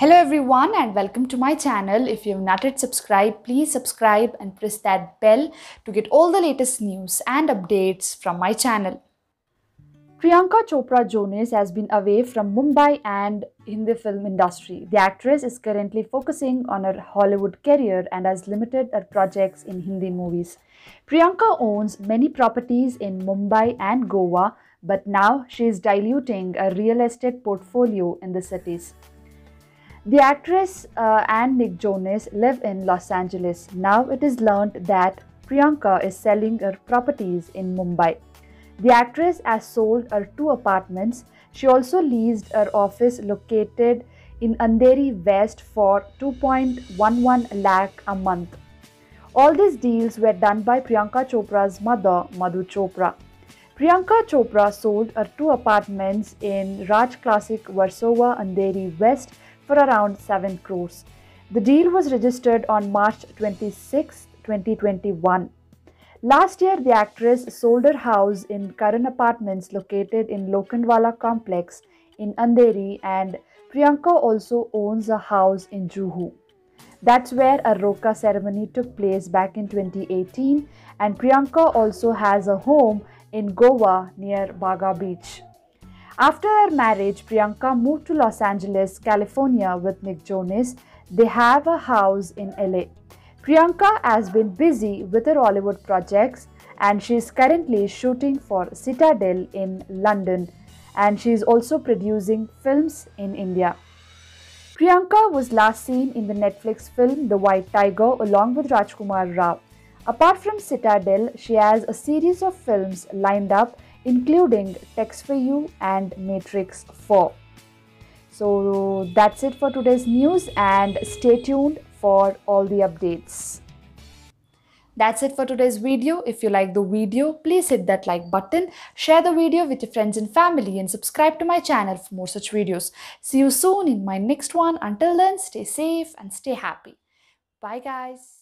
Hello everyone and welcome to my channel. If you have not yet subscribed, please subscribe and press that bell to get all the latest news and updates from my channel. Priyanka Chopra Jonas has been away from Mumbai and Hindi film industry. The actress is currently focusing on her Hollywood career and has limited her projects in Hindi movies. Priyanka owns many properties in Mumbai and Goa, but now she is diluting a real estate portfolio in the cities. The actress uh, and Nick Jonas live in Los Angeles. Now it is learned that Priyanka is selling her properties in Mumbai. The actress has sold her two apartments. She also leased her office located in Andheri West for 2.11 lakh a month. All these deals were done by Priyanka Chopra's mother, Madhu Chopra. Priyanka Chopra sold her two apartments in Raj Classic Versova Andheri West for around 7 crores. The deal was registered on March 26, 2021. Last year, the actress sold her house in Karan Apartments located in Lokhandwala complex in Andheri and Priyanka also owns a house in Juhu. That's where a Roka ceremony took place back in 2018 and Priyanka also has a home in Goa near Baga Beach. After her marriage, Priyanka moved to Los Angeles, California with Nick Jonas. They have a house in LA. Priyanka has been busy with her Hollywood projects and she is currently shooting for Citadel in London and she is also producing films in India. Priyanka was last seen in the Netflix film The White Tiger along with Rajkumar Rao. Apart from Citadel, she has a series of films lined up including Text for You and Matrix 4. So that's it for today's news and stay tuned for all the updates. That's it for today's video. If you like the video, please hit that like button, share the video with your friends and family and subscribe to my channel for more such videos. See you soon in my next one. Until then, stay safe and stay happy. Bye guys.